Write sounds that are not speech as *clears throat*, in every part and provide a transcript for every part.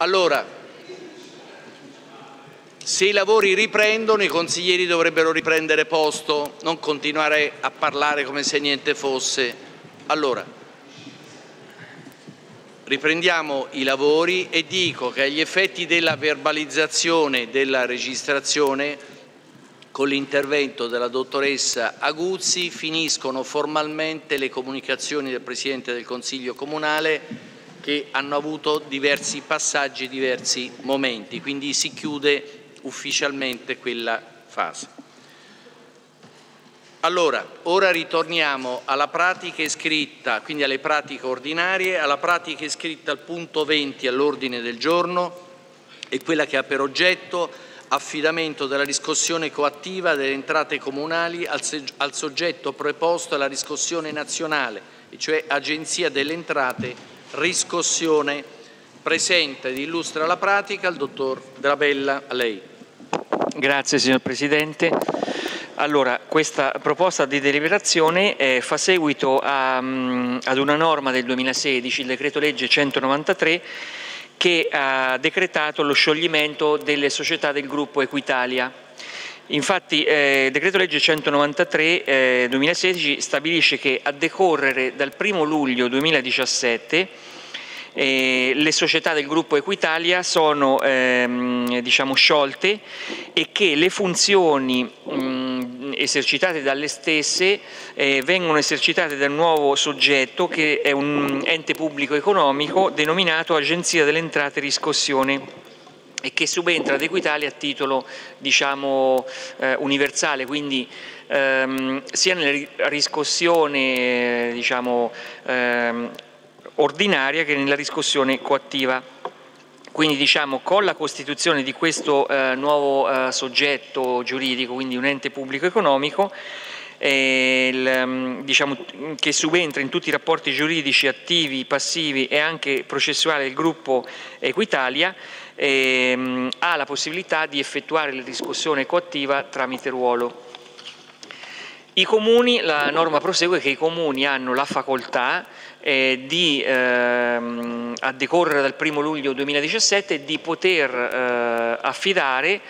Allora, se i lavori riprendono, i consiglieri dovrebbero riprendere posto, non continuare a parlare come se niente fosse. Allora, riprendiamo i lavori e dico che agli effetti della verbalizzazione della registrazione con l'intervento della dottoressa Aguzzi finiscono formalmente le comunicazioni del Presidente del Consiglio Comunale che hanno avuto diversi passaggi diversi momenti, quindi si chiude ufficialmente quella fase. Allora, ora ritorniamo alla pratica iscritta, quindi alle pratiche ordinarie, alla pratica iscritta al punto 20 all'ordine del giorno e quella che ha per oggetto affidamento della riscossione coattiva delle entrate comunali al, al soggetto preposto alla riscossione nazionale, cioè Agenzia delle Entrate riscossione. Presenta ed illustra la pratica il dottor Drabella. A lei. Grazie signor Presidente. Allora, questa proposta di deliberazione eh, fa seguito a, um, ad una norma del 2016, il decreto legge 193, che ha decretato lo scioglimento delle società del gruppo Equitalia. Infatti eh, il decreto legge 193 eh, 2016 stabilisce che a decorrere dal 1 luglio 2017 eh, le società del gruppo Equitalia sono ehm, diciamo, sciolte e che le funzioni mh, esercitate dalle stesse eh, vengono esercitate dal nuovo soggetto che è un ente pubblico economico denominato Agenzia delle Entrate e Riscossione e che subentra ad Equitalia a titolo diciamo, eh, universale, quindi ehm, sia nella riscossione diciamo, ehm, ordinaria che nella riscossione coattiva. Quindi diciamo con la costituzione di questo eh, nuovo eh, soggetto giuridico, quindi un ente pubblico economico, eh, il, mm, diciamo, che subentra in tutti i rapporti giuridici attivi, passivi e anche processuali del gruppo Equitalia, ehm, ha la possibilità di effettuare la riscossione coattiva tramite ruolo. I comuni, la norma prosegue che i comuni hanno la facoltà eh, di, ehm, a decorrere dal 1 luglio 2017 di poter eh, affidare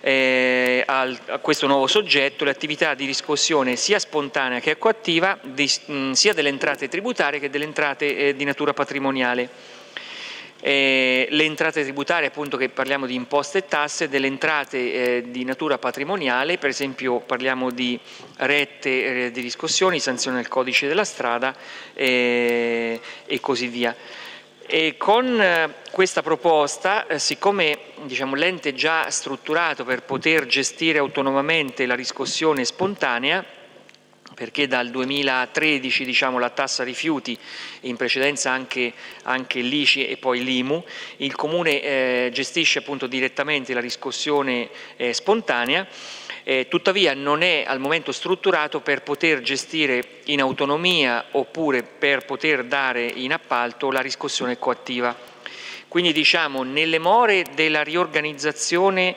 eh, al, a questo nuovo soggetto le attività di riscossione sia spontanea che coattiva di, mh, sia delle entrate tributarie che delle entrate eh, di natura patrimoniale. Eh, le entrate tributarie, appunto che parliamo di imposte e tasse, delle entrate eh, di natura patrimoniale, per esempio parliamo di rette eh, di riscossioni, sanzioni del codice della strada eh, e così via. E con eh, questa proposta, eh, siccome diciamo, l'ente è già strutturato per poter gestire autonomamente la riscossione spontanea, perché dal 2013 diciamo, la tassa rifiuti in precedenza anche, anche l'ICI e poi l'IMU, il Comune eh, gestisce appunto direttamente la riscossione eh, spontanea, eh, tuttavia non è al momento strutturato per poter gestire in autonomia oppure per poter dare in appalto la riscossione coattiva. Quindi diciamo nelle more della riorganizzazione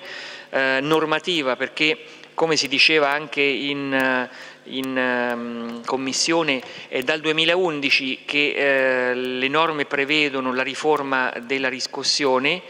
eh, normativa, perché come si diceva anche in eh, in um, commissione è dal 2011 che eh, le norme prevedono la riforma della riscossione,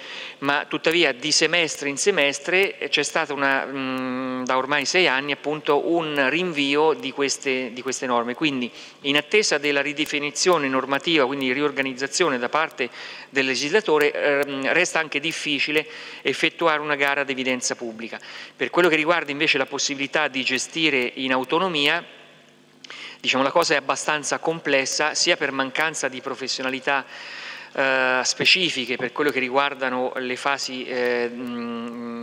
ma tuttavia di semestre in semestre c'è stato una, mh, da ormai sei anni appunto un rinvio di queste, di queste norme. Quindi in attesa della ridefinizione normativa, quindi riorganizzazione da parte del legislatore, eh, resta anche difficile effettuare una gara ad evidenza pubblica. Per quello che riguarda invece la possibilità di gestire in autonomia, diciamo, la cosa è abbastanza complessa sia per mancanza di professionalità eh, specifiche per quello che riguardano le fasi eh,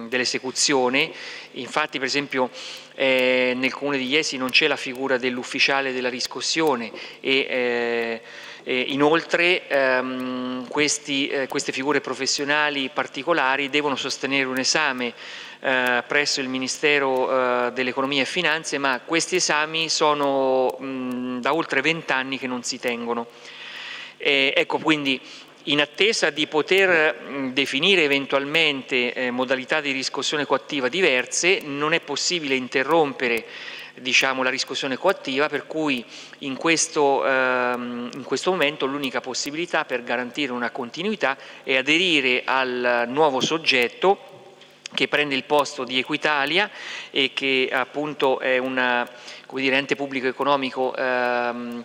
dell'esecuzione, infatti per esempio eh, nel comune di Iesi non c'è la figura dell'ufficiale della riscossione e eh, eh, inoltre ehm, questi, eh, queste figure professionali particolari devono sostenere un esame eh, presso il Ministero eh, dell'Economia e Finanze, ma questi esami sono mh, da oltre vent'anni che non si tengono. Ecco quindi in attesa di poter mh, definire eventualmente eh, modalità di riscossione coattiva diverse, non è possibile interrompere diciamo, la riscossione coattiva, per cui in questo, ehm, in questo momento l'unica possibilità per garantire una continuità è aderire al nuovo soggetto che prende il posto di Equitalia e che appunto è un ente pubblico economico ehm,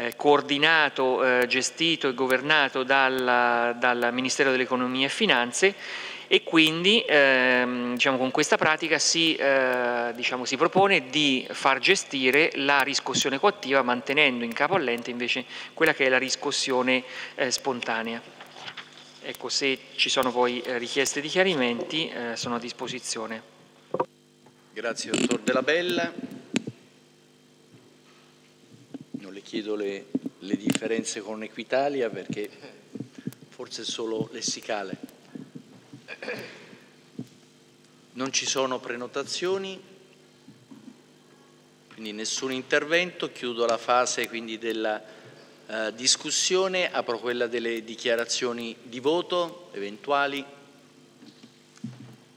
eh, coordinato, eh, gestito e governato dal, dal Ministero dell'Economia e Finanze e quindi ehm, diciamo, con questa pratica si, eh, diciamo, si, propone di far gestire la riscossione coattiva mantenendo in capo all'ente invece quella che è la riscossione eh, spontanea. Ecco, se ci sono poi eh, richieste di chiarimenti eh, sono a disposizione. Grazie dottor Della Bella. Non le chiedo le, le differenze con Equitalia perché forse è solo lessicale. Non ci sono prenotazioni, quindi nessun intervento, chiudo la fase quindi della eh, discussione, apro quella delle dichiarazioni di voto eventuali.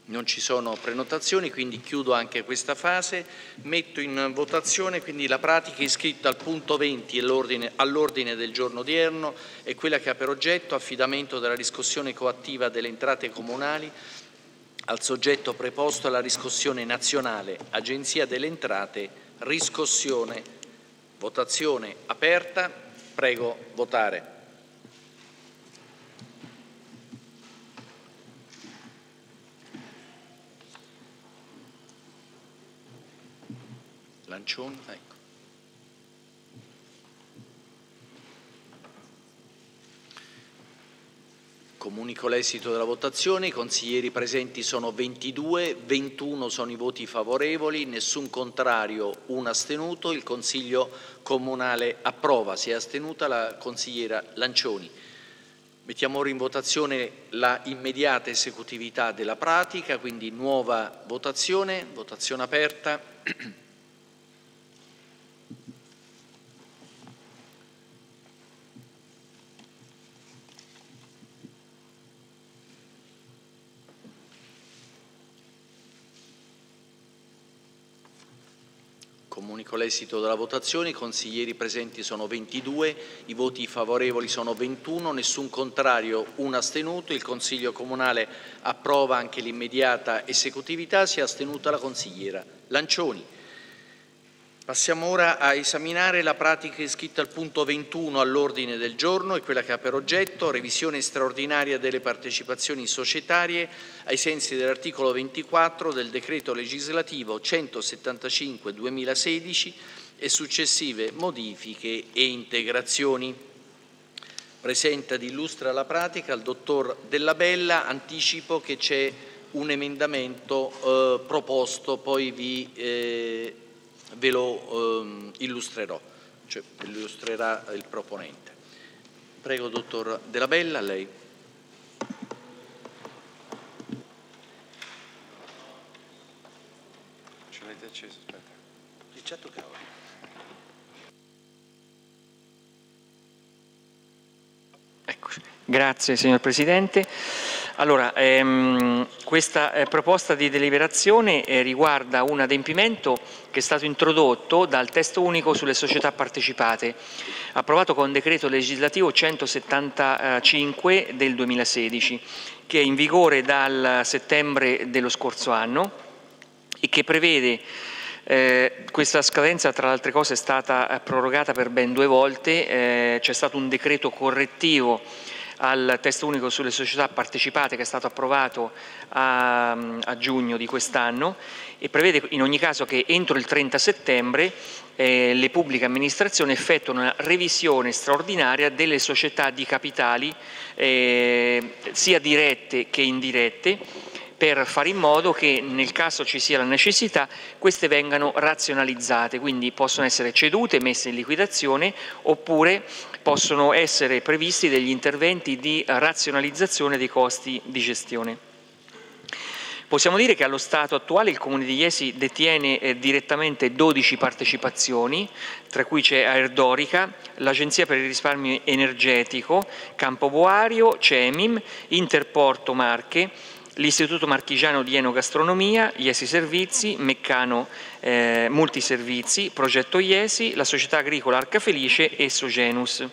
Non ci sono prenotazioni, quindi chiudo anche questa fase. Metto in votazione quindi la pratica iscritta al punto 20 all'ordine del giorno odierno e quella che ha per oggetto affidamento della riscossione coattiva delle entrate comunali al soggetto preposto alla riscossione nazionale, Agenzia delle Entrate, riscossione. Votazione aperta. Prego votare. Lancioni, ecco. Comunico l'esito della votazione, i consiglieri presenti sono 22, 21 sono i voti favorevoli, nessun contrario, un astenuto, il Consiglio Comunale approva, si è astenuta la consigliera Lancioni. Mettiamo ora in votazione la immediata esecutività della pratica, quindi nuova votazione, votazione aperta. *clears throat* Comunico l'esito della votazione. I consiglieri presenti sono 22, i voti favorevoli sono 21, nessun contrario, un astenuto. Il Consiglio Comunale approva anche l'immediata esecutività. Si è astenuta la consigliera Lancioni. Passiamo ora a esaminare la pratica iscritta al punto 21 all'ordine del giorno e quella che ha per oggetto revisione straordinaria delle partecipazioni societarie ai sensi dell'articolo 24 del decreto legislativo 175-2016 e successive modifiche e integrazioni. Presenta ed illustra la pratica il dottor Della Bella, anticipo che c'è un emendamento eh, proposto, poi vi eh, ve lo ehm, illustrerò, cioè illustrerà il proponente. Prego, dottor Della Bella, lei. Ce l'avete acceso, aspetta. Ci toccava. Eccoci. Grazie signor Presidente. Allora, ehm, questa eh, proposta di deliberazione eh, riguarda un adempimento che è stato introdotto dal testo unico sulle società partecipate, approvato con decreto legislativo 175 del 2016, che è in vigore dal settembre dello scorso anno e che prevede eh, questa scadenza tra le altre cose è stata eh, prorogata per ben due volte, eh, c'è stato un decreto correttivo al testo unico sulle società partecipate che è stato approvato a, a giugno di quest'anno e prevede in ogni caso che entro il 30 settembre eh, le pubbliche amministrazioni effettuano una revisione straordinaria delle società di capitali eh, sia dirette che indirette per fare in modo che nel caso ci sia la necessità queste vengano razionalizzate, quindi possono essere cedute, messe in liquidazione oppure possono essere previsti degli interventi di razionalizzazione dei costi di gestione. Possiamo dire che allo stato attuale il Comune di Iesi detiene eh, direttamente 12 partecipazioni, tra cui c'è Aerdorica, l'Agenzia per il risparmio energetico, Campo Boario, CEMIM, Interporto Marche, l'Istituto Marchigiano di Enogastronomia, Iesi Servizi, Meccano eh, Multiservizi, Progetto Iesi, la Società Agricola Arcafelice e Sogenus.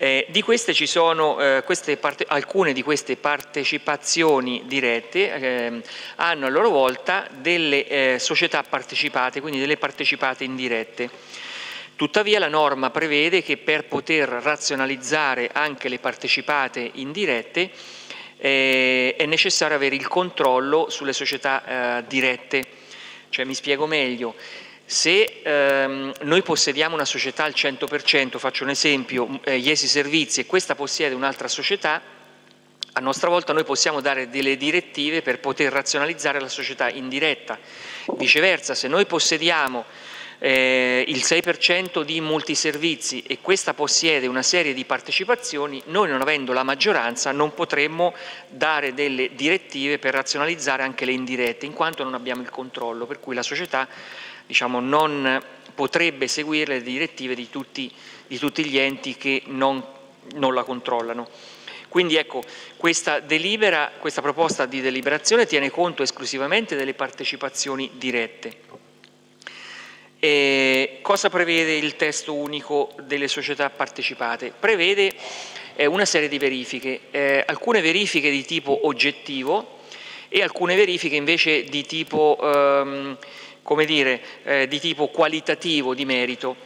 Eh, di queste ci sono eh, queste alcune di queste partecipazioni dirette eh, hanno a loro volta delle eh, società partecipate, quindi delle partecipate indirette. Tuttavia la norma prevede che per poter razionalizzare anche le partecipate indirette eh, è necessario avere il controllo sulle società eh, dirette. Cioè, mi spiego meglio, se ehm, noi possediamo una società al 100%, faccio un esempio, eh, Iesi Servizi, e questa possiede un'altra società, a nostra volta noi possiamo dare delle direttive per poter razionalizzare la società indiretta. Viceversa, se noi possediamo eh, il 6% di multiservizi e questa possiede una serie di partecipazioni, noi non avendo la maggioranza non potremmo dare delle direttive per razionalizzare anche le indirette, in quanto non abbiamo il controllo, per cui la società diciamo, non potrebbe seguire le direttive di tutti, di tutti gli enti che non, non la controllano. Quindi ecco, questa, delibera, questa proposta di deliberazione tiene conto esclusivamente delle partecipazioni dirette. E cosa prevede il testo unico delle società partecipate? Prevede eh, una serie di verifiche, eh, alcune verifiche di tipo oggettivo e alcune verifiche invece di tipo ehm, dire, eh, di tipo qualitativo, di merito.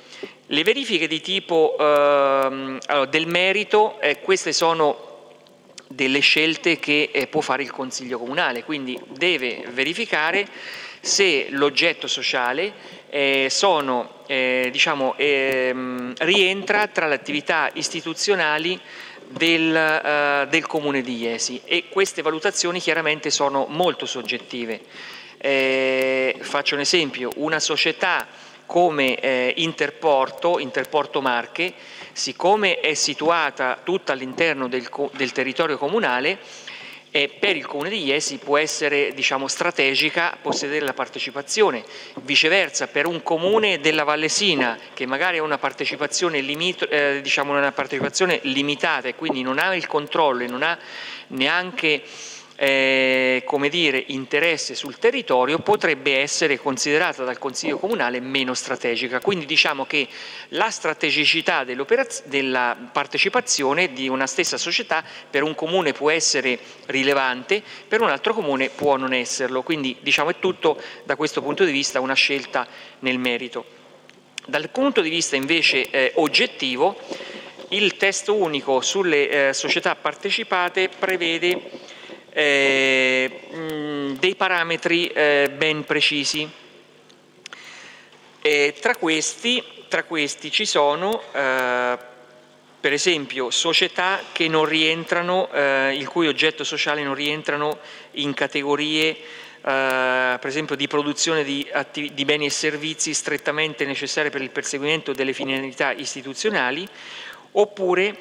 Le verifiche di tipo ehm, allora, del merito, eh, queste sono delle scelte che eh, può fare il Consiglio Comunale, quindi deve verificare se l'oggetto sociale eh, sono, eh, diciamo, ehm, rientra tra le attività istituzionali del, eh, del Comune di Iesi e queste valutazioni chiaramente sono molto soggettive. Eh, faccio un esempio, una società come eh, Interporto, Interporto Marche, siccome è situata tutta all'interno del, del, territorio comunale, eh, per il Comune di Iesi può essere diciamo, strategica possedere la partecipazione, viceversa per un Comune della Vallesina che magari ha una partecipazione, limito, eh, diciamo una partecipazione limitata e quindi non ha il controllo e non ha neanche eh, come dire, interesse sul territorio potrebbe essere considerata dal Consiglio Comunale meno strategica. Quindi diciamo che la strategicità della partecipazione di una stessa società per un comune può essere rilevante, per un altro comune può non esserlo. Quindi diciamo è tutto da questo punto di vista una scelta nel merito. Dal punto di vista invece eh, oggettivo, il testo unico sulle eh, società partecipate prevede eh, mh, dei parametri eh, ben precisi. Tra, questi, tra questi ci sono eh, per esempio società eh, il cui oggetto sociale non rientrano in categorie eh, per esempio di produzione di, di, beni e servizi strettamente necessarie per il perseguimento delle finalità istituzionali, oppure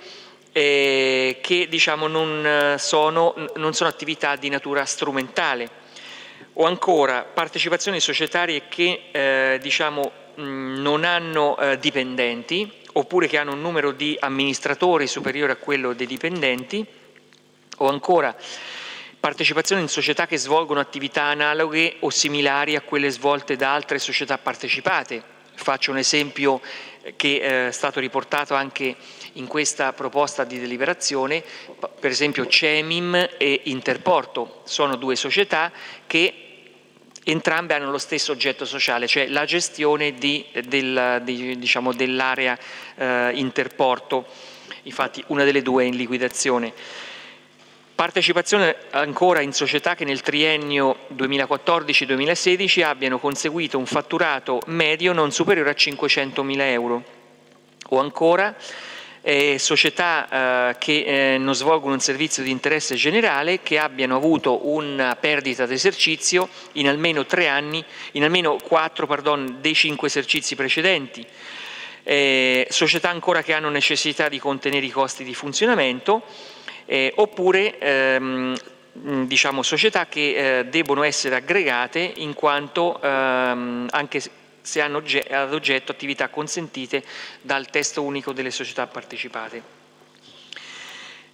eh, che diciamo, non, sono, non sono attività di natura strumentale o ancora partecipazioni societarie che eh, diciamo, mh, non hanno eh, dipendenti oppure che hanno un numero di amministratori superiore a quello dei dipendenti o ancora partecipazioni in società che svolgono attività analoghe o similari a quelle svolte da altre società partecipate. Faccio un esempio che eh, è stato riportato anche in questa proposta di deliberazione, per esempio CEMIM e Interporto, sono due società che entrambe hanno lo stesso oggetto sociale, cioè la gestione di, del, di, diciamo, dell'area eh, Interporto, infatti una delle due è in liquidazione. Partecipazione ancora in società che nel triennio 2014-2016 abbiano conseguito un fatturato medio non superiore a 500.000 euro o ancora eh, società eh, che eh, non svolgono un servizio di interesse generale che abbiano avuto una perdita d'esercizio in almeno tre anni, in almeno quattro pardon, dei cinque esercizi precedenti. Eh, società ancora che hanno necessità di contenere i costi di funzionamento eh, oppure ehm, diciamo, società che eh, debbono essere aggregate in quanto ehm, anche se hanno ad oggetto attività consentite dal testo unico delle società partecipate.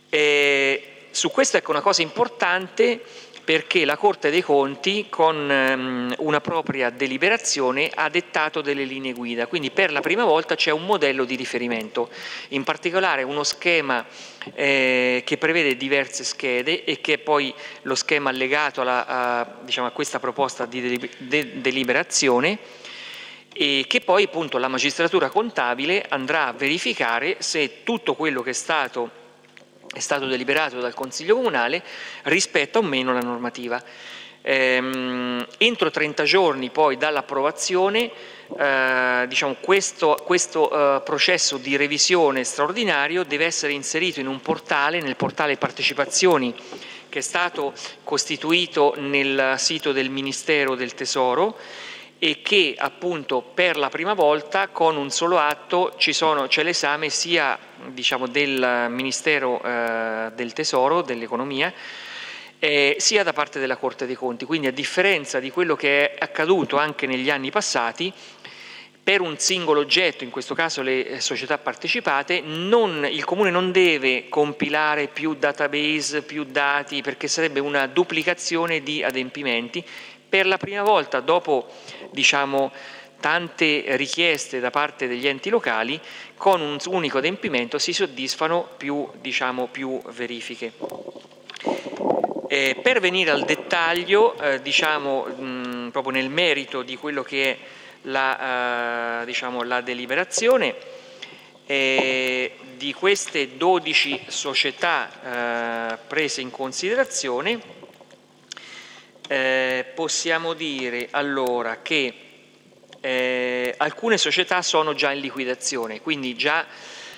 E su questo ecco una cosa importante perché la Corte dei Conti con ehm, una propria deliberazione ha dettato delle linee guida, quindi per la prima volta c'è un modello di riferimento, in particolare uno schema eh, che prevede diverse schede e che è poi lo schema allegato alla, a, diciamo, a questa proposta di deliberazione e che poi appunto la magistratura contabile andrà a verificare se tutto quello che è stato è stato deliberato dal Consiglio Comunale rispetta o meno la normativa. Ehm, entro 30 giorni poi dall'approvazione eh, diciamo, questo, questo eh, processo di revisione straordinario deve essere inserito in un portale, nel portale partecipazioni che è stato costituito nel sito del Ministero del Tesoro e che appunto per la prima volta con un solo atto c'è l'esame sia diciamo, del Ministero eh, del Tesoro, dell'Economia, eh, sia da parte della Corte dei Conti. Quindi a differenza di quello che è accaduto anche negli anni passati, per un singolo oggetto, in questo caso le eh, società partecipate, non, il Comune non deve compilare più database, più dati, perché sarebbe una duplicazione di adempimenti per la prima volta dopo diciamo, tante richieste da parte degli enti locali, con un unico adempimento si soddisfano più, diciamo, più verifiche. Eh, per venire al dettaglio, eh, diciamo, mh, proprio nel merito di quello che è la, eh, diciamo, la deliberazione, eh, di queste 12 società eh, prese in considerazione, eh, possiamo dire allora che eh, alcune società sono già in liquidazione, quindi già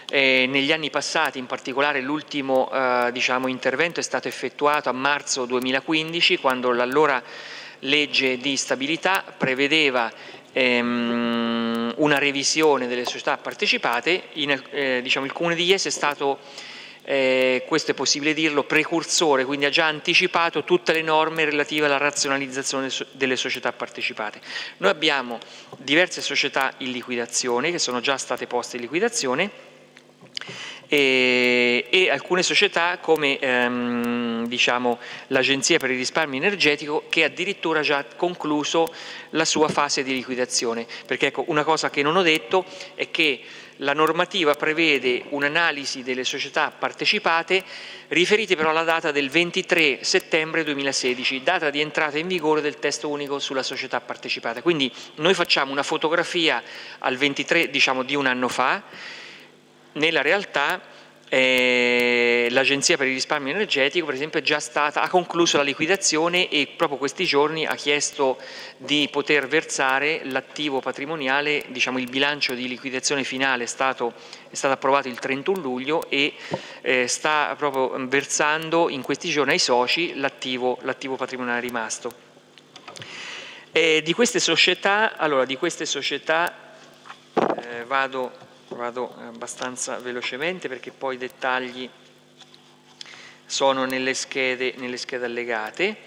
eh, negli anni passati, in particolare l'ultimo eh, diciamo, intervento è stato effettuato a marzo 2015 quando l'allora legge di stabilità prevedeva ehm, una revisione delle società partecipate, in, eh, diciamo, il Comune di Iesi è stato eh, questo è possibile dirlo, precursore, quindi ha già anticipato tutte le norme relative alla razionalizzazione delle società partecipate. Noi abbiamo diverse società in liquidazione, che sono già state poste in liquidazione, e, e alcune società come ehm, diciamo, l'Agenzia per il risparmio energetico che addirittura ha già concluso la sua fase di liquidazione. Perché ecco, una cosa che non ho detto è che la normativa prevede un'analisi delle società partecipate riferite però alla data del 23 settembre 2016, data di entrata in vigore del testo unico sulla società partecipata. Quindi noi facciamo una fotografia al 23 diciamo, di un anno fa, nella realtà eh, l'Agenzia per il risparmio energetico per esempio è già stata, ha concluso la liquidazione e proprio questi giorni ha chiesto di poter versare l'attivo patrimoniale, diciamo il bilancio di liquidazione finale è stato, è stato approvato il 31 luglio e eh, sta proprio versando in questi giorni ai soci l'attivo patrimoniale rimasto. Eh, di queste società, allora, di queste società eh, vado vado abbastanza velocemente perché poi i dettagli sono nelle schede, nelle schede allegate.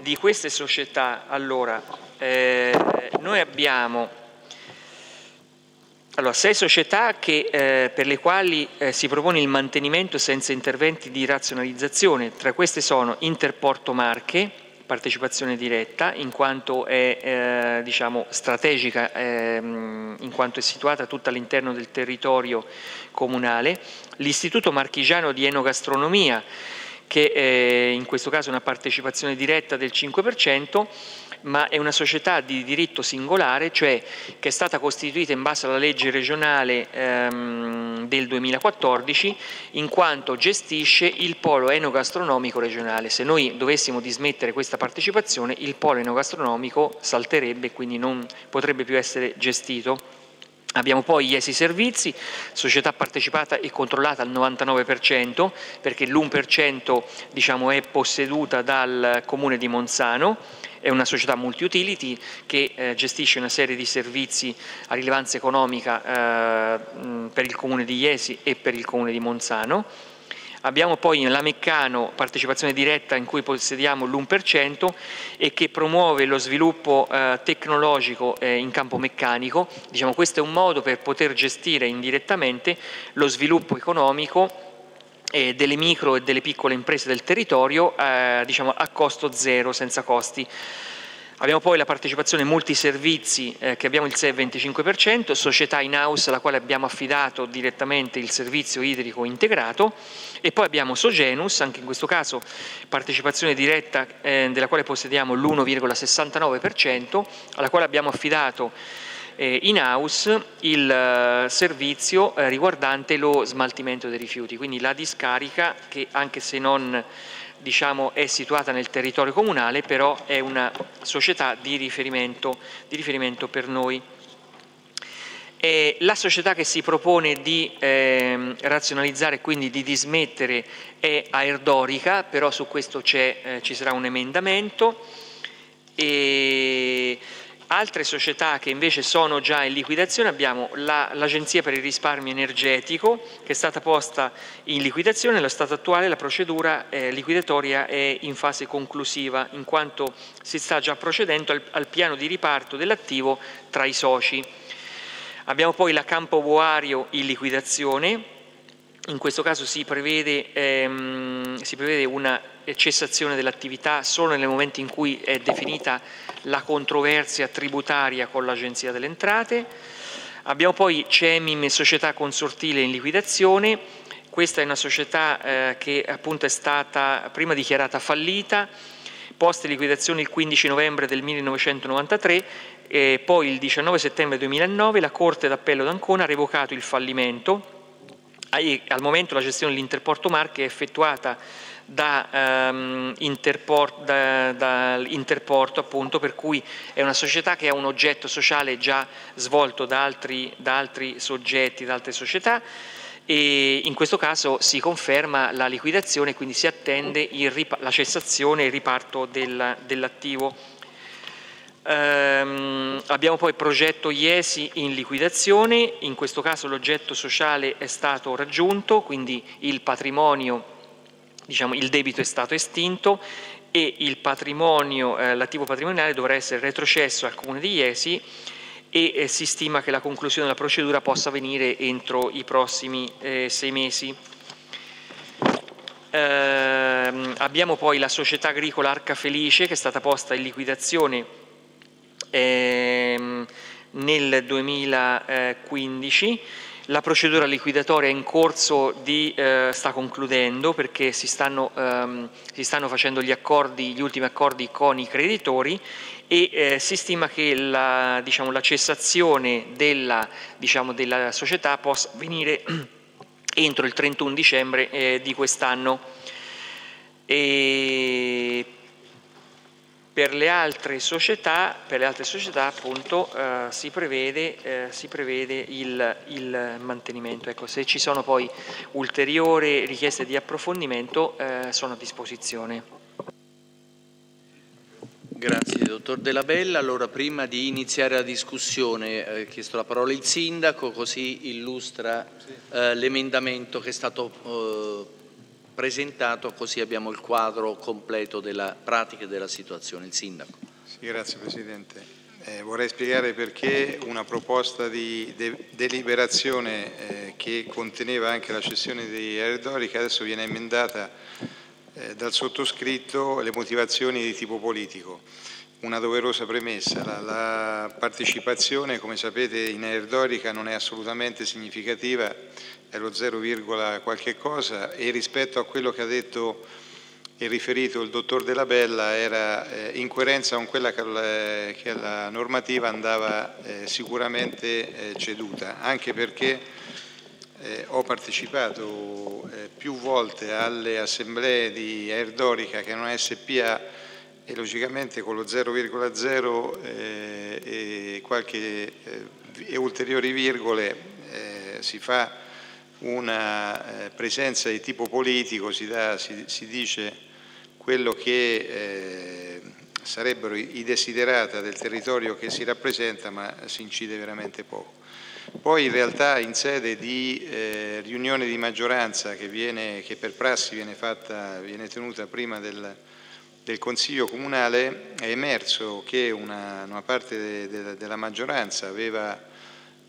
Di queste società, allora, eh, noi abbiamo allora, sei società che, eh, per le quali eh, si propone il mantenimento senza interventi di razionalizzazione, tra queste sono Interporto Marche, partecipazione diretta in quanto è eh, diciamo, strategica, ehm, in quanto è situata tutta all'interno del territorio comunale, l'Istituto Marchigiano di Enogastronomia che è in questo caso è una partecipazione diretta del 5%, ma è una società di diritto singolare, cioè che è stata costituita in base alla legge regionale ehm, del 2014, in quanto gestisce il polo enogastronomico regionale. Se noi dovessimo dismettere questa partecipazione, il polo enogastronomico salterebbe e quindi non potrebbe più essere gestito Abbiamo poi gli ESI Servizi, società partecipata e controllata al 99% perché l'1% diciamo, è posseduta dal Comune di Monzano, è una società multi-utility che eh, gestisce una serie di servizi a rilevanza economica eh, per il Comune di Iesi e per il Comune di Monzano Abbiamo poi la Meccano, partecipazione diretta in cui possediamo l'1% e che promuove lo sviluppo eh, tecnologico eh, in campo meccanico. Diciamo, questo è un modo per poter gestire indirettamente lo sviluppo economico eh, delle micro e delle piccole imprese del territorio eh, diciamo, a costo zero, senza costi. Abbiamo poi la partecipazione multiservizi eh, che abbiamo il 6,25%, società in house alla quale abbiamo affidato direttamente il servizio idrico integrato e poi abbiamo Sogenus, anche in questo caso partecipazione diretta eh, della quale possediamo l'1,69%, alla quale abbiamo affidato eh, in house il eh, servizio eh, riguardante lo smaltimento dei rifiuti, quindi la discarica che anche se non diciamo, è situata nel territorio comunale, però è una società di riferimento, di riferimento per noi. E la società che si propone di eh, razionalizzare e quindi di dismettere è Aerdorica, però su questo eh, ci sarà un emendamento. E Altre società che invece sono già in liquidazione abbiamo l'Agenzia la, per il risparmio energetico che è stata posta in liquidazione, allo stato attuale la procedura eh, liquidatoria è in fase conclusiva in quanto si sta già procedendo al, al piano di riparto dell'attivo tra i soci. Abbiamo poi la Campo Boario in liquidazione, in questo caso si prevede, ehm, si prevede una cessazione dell'attività solo nel momento in cui è definita la controversia tributaria con l'Agenzia delle Entrate. Abbiamo poi CEMIM, società consortile in liquidazione, questa è una società eh, che appunto è stata prima dichiarata fallita, posta in liquidazione il 15 novembre del 1993 e poi il 19 settembre 2009 la Corte d'Appello d'Ancona ha revocato il fallimento. Al momento la gestione dell'Interporto Marche è effettuata da, um, Interport, da, da Interporto, appunto, per cui è una società che ha un oggetto sociale già svolto da altri, da altri soggetti, da altre società e in questo caso si conferma la liquidazione quindi si attende la cessazione e il riparto del, dell'attivo. Um, abbiamo poi progetto IESI in liquidazione, in questo caso l'oggetto sociale è stato raggiunto, quindi il patrimonio diciamo, il debito è stato estinto e eh, l'attivo patrimoniale dovrà essere retrocesso al Comune di Iesi e eh, si stima che la conclusione della procedura possa avvenire entro i prossimi eh, sei mesi. Eh, abbiamo poi la società agricola Arca Felice che è stata posta in liquidazione ehm, nel 2015 la procedura liquidatoria in corso di, eh, sta concludendo perché si stanno, ehm, si stanno, facendo gli, accordi, gli ultimi accordi con i creditori e eh, si stima che la, diciamo, la cessazione della, diciamo, della, società possa avvenire *clears throat* entro il 31 dicembre eh, di quest'anno. Per le altre società, le altre società appunto, eh, si prevede, eh, si prevede il, il, mantenimento. Ecco, se ci sono poi ulteriori richieste di approfondimento eh, sono a disposizione. Grazie dottor Della Bella. Allora prima di iniziare la discussione ha eh, chiesto la parola il Sindaco così illustra eh, l'emendamento che è stato eh, presentato così abbiamo il quadro completo della pratica e della situazione. Il Sindaco. Sì, grazie Presidente. Eh, vorrei spiegare perché una proposta di de deliberazione eh, che conteneva anche la cessione di Aerodori che adesso viene emendata eh, dal sottoscritto le motivazioni di tipo politico. Una doverosa premessa, la, la partecipazione come sapete in Aerdorica non è assolutamente significativa è lo 0, qualche cosa e rispetto a quello che ha detto e riferito il dottor Della Bella era eh, in coerenza con quella che, la, che la normativa andava eh, sicuramente eh, ceduta, anche perché eh, ho partecipato eh, più volte alle assemblee di Aerdorica che è una SPA e logicamente con lo 0,0 eh, e qualche e ulteriori virgole si fa una eh, presenza di tipo politico, si, dà, si, si dice quello che eh, sarebbero i desiderata del territorio che si rappresenta, ma si incide veramente poco. Poi in realtà in sede di eh, riunione di maggioranza che, viene, che per prassi viene, fatta, viene tenuta prima del, del, Consiglio Comunale è emerso che una, una parte de, de, della maggioranza aveva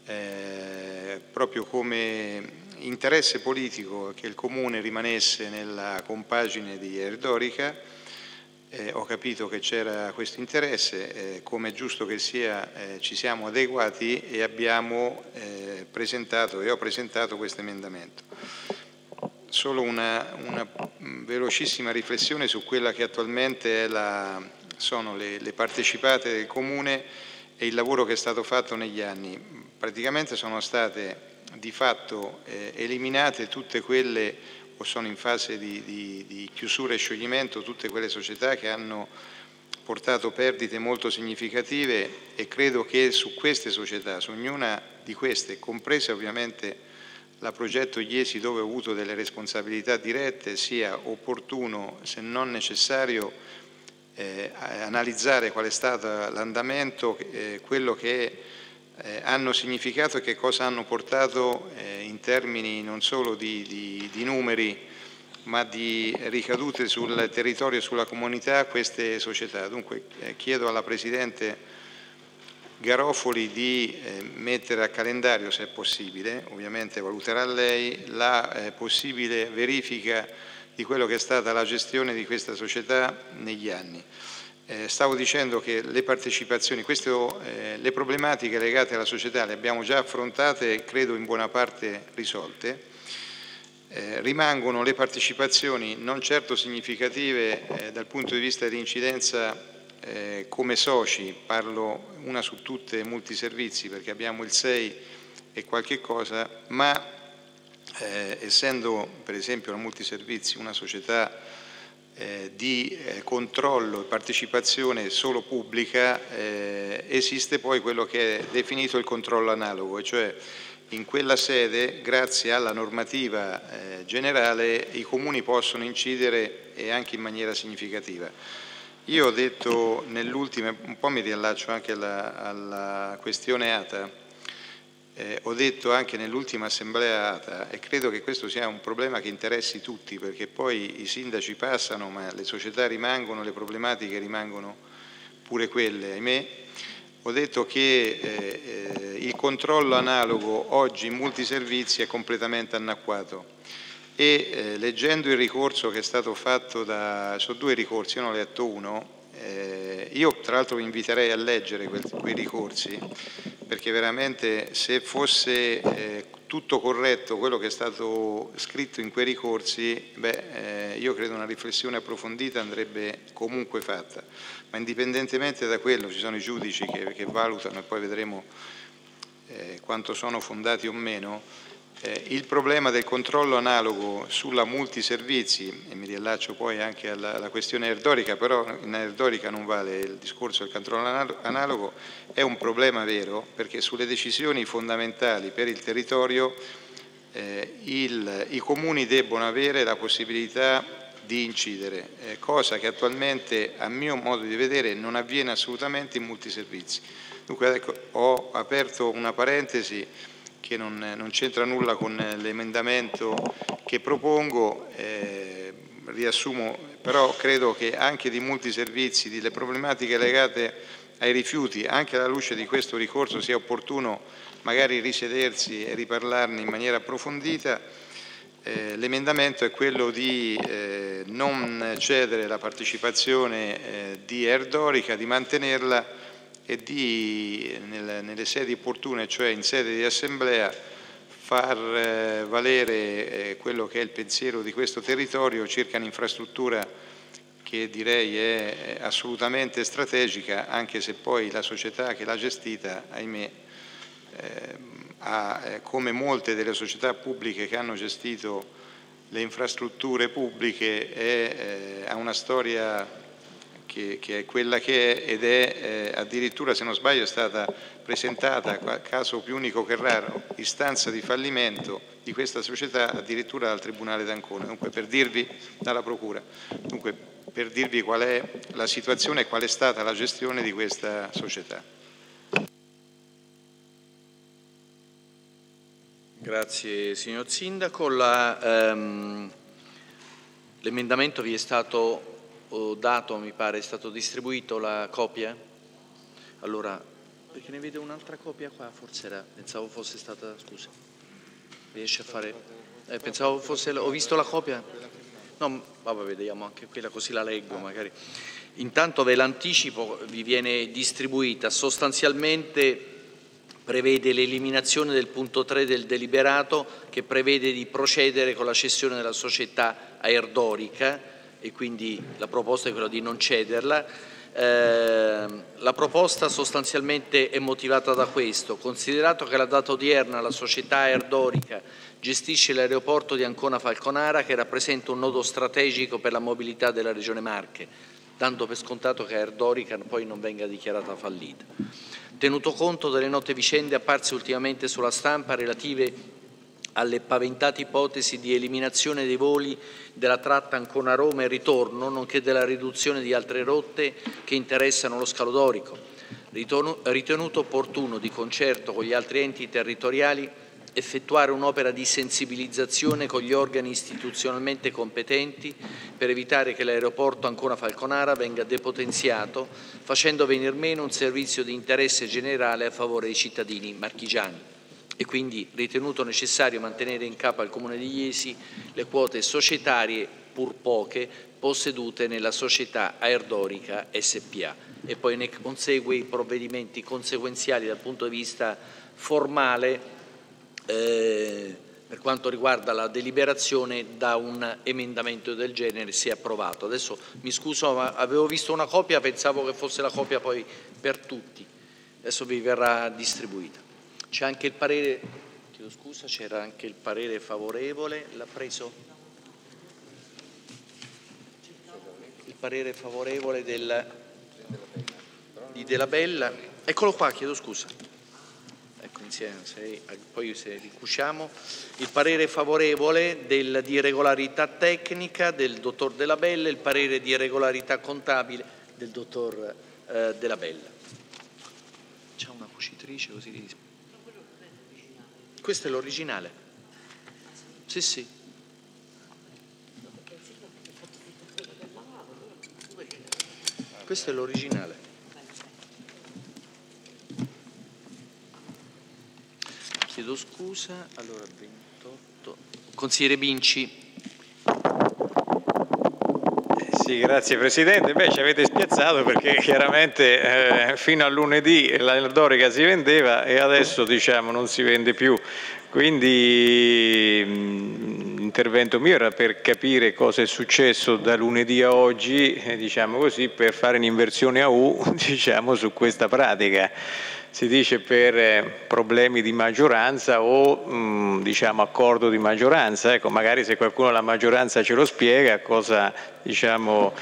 eh, proprio come interesse politico che il Comune rimanesse nella compagine di Erdorica, eh, ho capito che c'era questo interesse, eh, come è giusto che sia eh, ci siamo adeguati e abbiamo eh, presentato e ho presentato questo emendamento. Solo una, una, velocissima riflessione su quella che attualmente la, sono le, le partecipate del Comune e il lavoro che è stato fatto negli anni. Praticamente sono state di fatto eh, eliminate tutte quelle o sono in fase di, di, di chiusura e scioglimento tutte quelle società che hanno portato perdite molto significative e credo che su queste società, su ognuna di queste, compresa ovviamente la progetto Iesi dove ho avuto delle responsabilità dirette, sia opportuno, se non necessario, eh, analizzare qual è stato l'andamento, eh, quello che eh, hanno significato e che cosa hanno portato eh, in termini non solo di, di, di, numeri ma di ricadute sul territorio e sulla comunità queste società. Dunque eh, chiedo alla Presidente Garofoli di eh, mettere a calendario, se è possibile, ovviamente valuterà lei, la eh, possibile verifica di quello che è stata la gestione di questa società negli anni. Eh, stavo dicendo che le partecipazioni, questo, eh, le problematiche legate alla società le abbiamo già affrontate e credo in buona parte risolte. Eh, rimangono le partecipazioni non certo significative eh, dal punto di vista dell'incidenza eh, come soci, parlo una su tutte multiservizi perché abbiamo il 6 e qualche cosa, ma eh, essendo per esempio la multiservizi una società eh, di eh, controllo e partecipazione solo pubblica eh, esiste poi quello che è definito il controllo analogo, cioè in quella sede, grazie alla normativa eh, generale, i comuni possono incidere e anche in maniera significativa. Io ho detto nell'ultima, un po' mi riallaccio anche alla, alla questione ATA, eh, ho detto anche nell'ultima assemblea ATA e credo che questo sia un problema che interessi tutti perché poi i sindaci passano ma le società rimangono, le problematiche rimangono pure quelle, ahimè. Ho detto che eh, eh, il controllo analogo oggi in molti servizi è completamente anacquato e eh, leggendo il ricorso che è stato fatto da, sono due ricorsi, io ne ho letto uno, eh, io tra l'altro vi inviterei a leggere quel, quei ricorsi perché veramente se fosse eh, tutto corretto quello che è stato scritto in quei ricorsi, beh, eh, io credo una riflessione approfondita andrebbe comunque fatta, ma indipendentemente da quello ci sono i giudici che, che valutano e poi vedremo eh, quanto sono fondati o meno, eh, il problema del controllo analogo sulla multiservizi, e mi riallaccio poi anche alla, alla questione erdorica, però in erdorica non vale il discorso del controllo analogo, è un problema vero perché sulle decisioni fondamentali per il territorio eh, il, i comuni debbono avere la possibilità di incidere, eh, cosa che attualmente a mio modo di vedere non avviene assolutamente in multiservizi. Dunque ecco, ho aperto una parentesi che non, non c'entra nulla con l'emendamento che propongo, eh, riassumo, però credo che anche di molti servizi, delle problematiche legate ai rifiuti, anche alla luce di questo ricorso sia opportuno magari risedersi e riparlarne in maniera approfondita. Eh, L'emendamento è quello di eh, non cedere la partecipazione eh, di Erdorica, di mantenerla e di, nelle, sedi opportune, cioè in sede di assemblea, far eh, valere eh, quello che è il pensiero di questo territorio circa un'infrastruttura che direi è assolutamente strategica, anche se poi la società che l'ha gestita, ahimè, eh, ha, eh, come molte delle società pubbliche che hanno gestito le infrastrutture pubbliche, è, ha una storia che, che, è quella che è ed è eh, addirittura se non sbaglio è stata presentata, caso più unico che raro, istanza di fallimento di questa società addirittura dal Tribunale d'Ancona, dunque per dirvi dalla Procura, dunque per dirvi qual è la situazione e qual è stata la gestione di questa società. Grazie signor Sindaco. Ehm, l'emendamento vi è stato dato, mi pare, è stato distribuito la copia? Allora, perché ne vedo un'altra copia qua, forse era, pensavo fosse stata, scusa. Riesce a fare... Eh, pensavo fosse... Ho visto la copia? No, vabbè, vediamo anche quella così la leggo magari. Intanto ve l'anticipo, vi viene distribuita sostanzialmente prevede l'eliminazione del punto 3 del deliberato che prevede di procedere con la cessione della società aerdorica e quindi la proposta è quella di non cederla. Eh, la proposta sostanzialmente è motivata da questo, considerato che la data odierna la società aerdorica gestisce l'aeroporto di Ancona Falconara che rappresenta un nodo strategico per la mobilità della Regione Marche, dando per scontato che Aerdorica poi non venga dichiarata fallita tenuto conto delle note vicende apparse ultimamente sulla stampa relative alle paventate ipotesi di eliminazione dei voli della tratta Ancona-Roma e ritorno, nonché della riduzione di altre rotte che interessano lo scalo dorico. Ritenuto opportuno, di concerto con gli altri enti territoriali, effettuare un'opera di sensibilizzazione con gli organi istituzionalmente competenti per evitare che l'aeroporto Ancona Falconara venga depotenziato facendo venir meno un servizio di interesse generale a favore dei cittadini marchigiani e quindi ritenuto necessario mantenere in capo al Comune di Iesi le quote societarie, pur poche, possedute nella società Aerdorica SPA e poi ne consegue i provvedimenti conseguenziali dal punto di vista formale eh, per quanto riguarda la deliberazione da un emendamento del genere si è approvato. Adesso mi scuso ma avevo visto una copia, pensavo che fosse la copia poi per tutti, adesso vi verrà distribuita. C'è anche il parere, chiedo scusa, c'era anche il parere favorevole, l'ha preso? Il parere favorevole del, di Della Bella, eccolo qua, chiedo scusa insieme, se, poi se ricusciamo, il parere favorevole del, di regolarità tecnica del dottor Della Bella il parere di regolarità contabile del dottor eh, Della Bella. C'è una cucitrice così. Questo è l'originale. Sì, sì. Questo è l'originale. chiedo scusa. Allora, 28. Consigliere Vinci. Eh, sì, grazie Presidente. Beh, ci avete spiazzato perché chiaramente eh, fino a lunedì la Dorica si vendeva e adesso diciamo non si vende più. Quindi l'intervento mio era per capire cosa è successo da lunedì a oggi, eh, diciamo così, per fare un'inversione a U *laughs* diciamo, su questa pratica si dice per eh, problemi di maggioranza o mh, diciamo accordo di maggioranza, ecco, magari se qualcuno della maggioranza ce lo spiega cosa diciamo,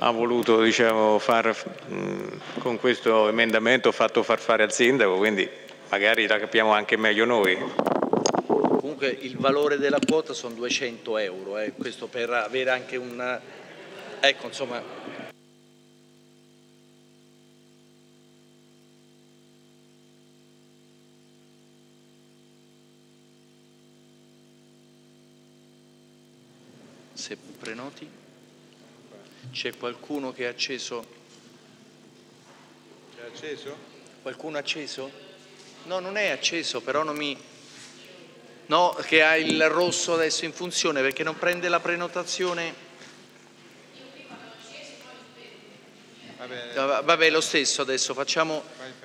ha voluto diciamo, far mh, con questo emendamento fatto far fare al sindaco, quindi magari la capiamo anche meglio noi. Comunque il valore della quota sono 200 euro, eh, questo per avere anche un... Ecco, insomma, se prenoti. C'è qualcuno che ha acceso? C'è acceso? Qualcuno ha acceso? No, non è acceso, però non mi... No, che ha il rosso adesso in funzione perché non prende la prenotazione. Vabbè, vabbè lo stesso adesso facciamo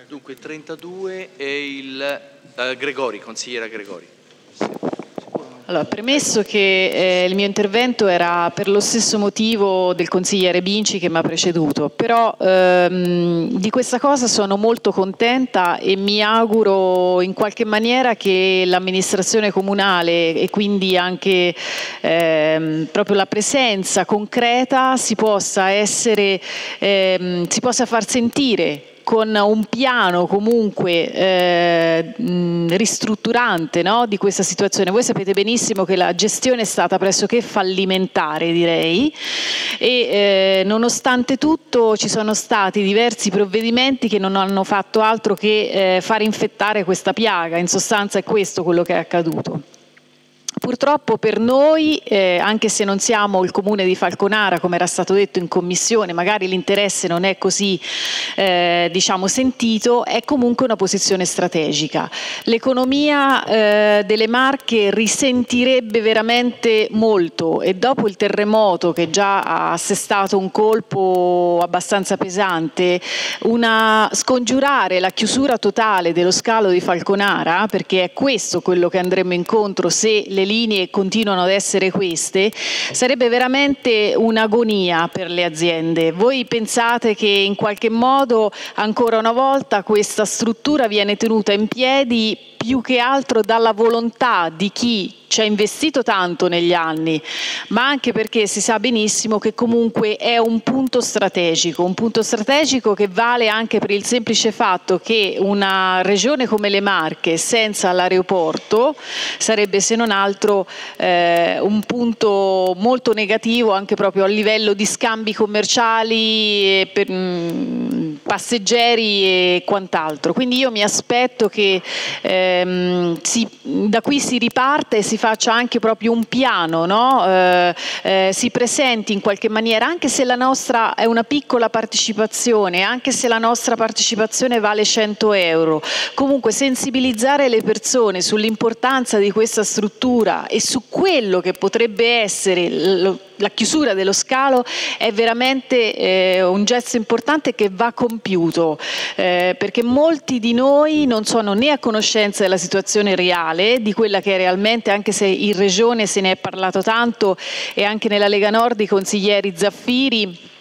dunque 32 e il uh, Gregori, consigliera Gregori. Allora, premesso che eh, il mio intervento era per lo stesso motivo del consigliere Binci che mi ha preceduto, però ehm, di questa cosa sono molto contenta e mi auguro in qualche maniera che l'amministrazione comunale e quindi anche ehm, proprio la presenza concreta si possa, essere, ehm, si possa far sentire con un piano comunque eh, ristrutturante no, di questa situazione. Voi sapete benissimo che la gestione è stata pressoché fallimentare direi e eh, nonostante tutto ci sono stati diversi provvedimenti che non hanno fatto altro che eh, far infettare questa piaga, in sostanza è questo quello che è accaduto. Purtroppo per noi, eh, anche se non siamo il comune di Falconara, come era stato detto in commissione, magari l'interesse non è così eh, diciamo, sentito, è comunque una posizione strategica. L'economia eh, delle Marche risentirebbe veramente molto e dopo il terremoto che già ha assestato un colpo abbastanza pesante, una, scongiurare la chiusura totale dello scalo di Falconara, perché è questo quello che andremo incontro se le linee continuano ad essere queste, sarebbe veramente un'agonia per le aziende. Voi pensate che in qualche modo ancora una volta questa struttura viene tenuta in piedi più che altro dalla volontà di chi ci ha investito tanto negli anni, ma anche perché si sa benissimo che comunque è un punto strategico, un punto strategico che vale anche per il semplice fatto che una regione come le Marche senza l'aeroporto sarebbe se non altro eh, un punto molto negativo anche proprio a livello di scambi commerciali, per, mh, mm, passeggeri e quant'altro. Quindi io mi aspetto che eh, ehm, si, da qui si riparte e si faccia anche proprio un piano, no? eh, eh, si presenti in qualche maniera, anche se la nostra è una piccola partecipazione, anche se la nostra partecipazione vale 100 euro, comunque sensibilizzare le persone sull'importanza di questa struttura e su quello che potrebbe essere la chiusura dello scalo è veramente eh, un gesto importante che va compiuto eh, perché molti di noi non sono né a conoscenza della situazione reale, di quella che è realmente, anche se in Regione se ne è parlato tanto e anche nella Lega Nord i consiglieri Zaffiri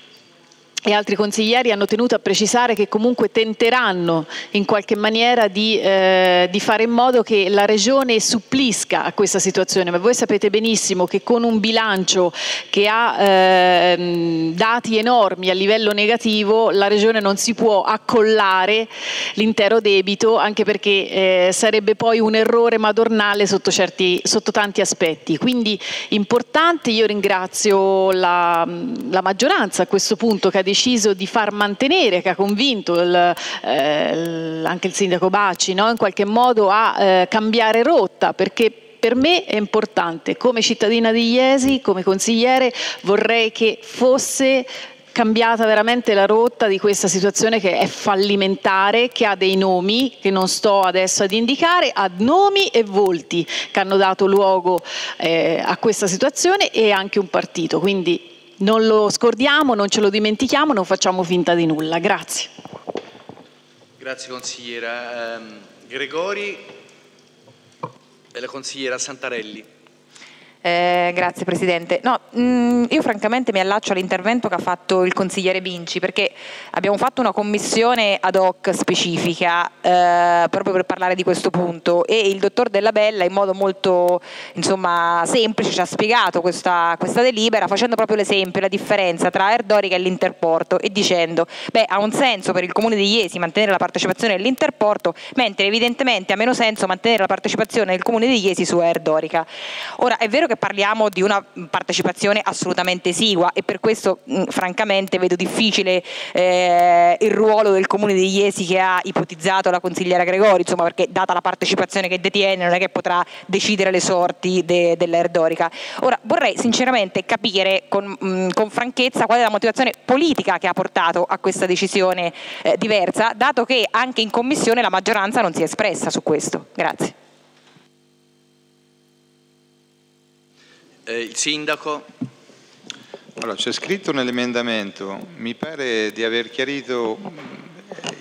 e altri consiglieri hanno tenuto a precisare che comunque tenteranno in qualche maniera di, eh, di, fare in modo che la Regione supplisca a questa situazione, ma voi sapete benissimo che con un bilancio che ha eh, dati enormi a livello negativo la Regione non si può accollare l'intero debito anche perché eh, sarebbe poi un errore madornale sotto, certi, sotto tanti aspetti. Quindi importante, io ringrazio la, la maggioranza a questo punto che ha deciso di far mantenere, che ha convinto il, eh, anche il sindaco Bacci no? in qualche modo a eh, cambiare rotta perché per me è importante, come cittadina di Iesi, come consigliere, vorrei che fosse cambiata veramente la rotta di questa situazione che è fallimentare, che ha dei nomi che non sto adesso ad indicare, ha nomi e volti che hanno dato luogo eh, a questa situazione e anche un partito. Quindi non lo scordiamo, non ce lo dimentichiamo, non facciamo finta di nulla. Grazie. Grazie consigliera. Um, Gregori e la consigliera Santarelli. Eh, grazie Presidente. No, mh, mm, io francamente mi allaccio all'intervento che ha fatto il consigliere Vinci perché abbiamo fatto una commissione ad hoc specifica eh, proprio per parlare di questo punto e il dottor Della Bella in modo molto insomma, semplice ci ha spiegato questa, questa delibera facendo proprio l'esempio, la differenza tra Erdorica e l'Interporto e dicendo beh ha un senso per il comune di Iesi mantenere la partecipazione all'Interporto mentre evidentemente ha meno senso mantenere la partecipazione del comune di Iesi su Erdorica. Ora è vero che che parliamo di una partecipazione assolutamente esigua e per questo mh, francamente vedo difficile eh, il ruolo del comune di Iesi che ha ipotizzato la consigliera Gregori, insomma perché data la partecipazione che detiene non è che potrà decidere le sorti de, dell'Erdorica. Ora vorrei sinceramente capire con, mh, con, franchezza qual è la motivazione politica che ha portato a questa decisione eh, diversa, dato che anche in commissione la maggioranza non si è espressa su questo. Grazie. Eh, il sindaco. Allora, c'è scritto nell'emendamento, mi pare di aver chiarito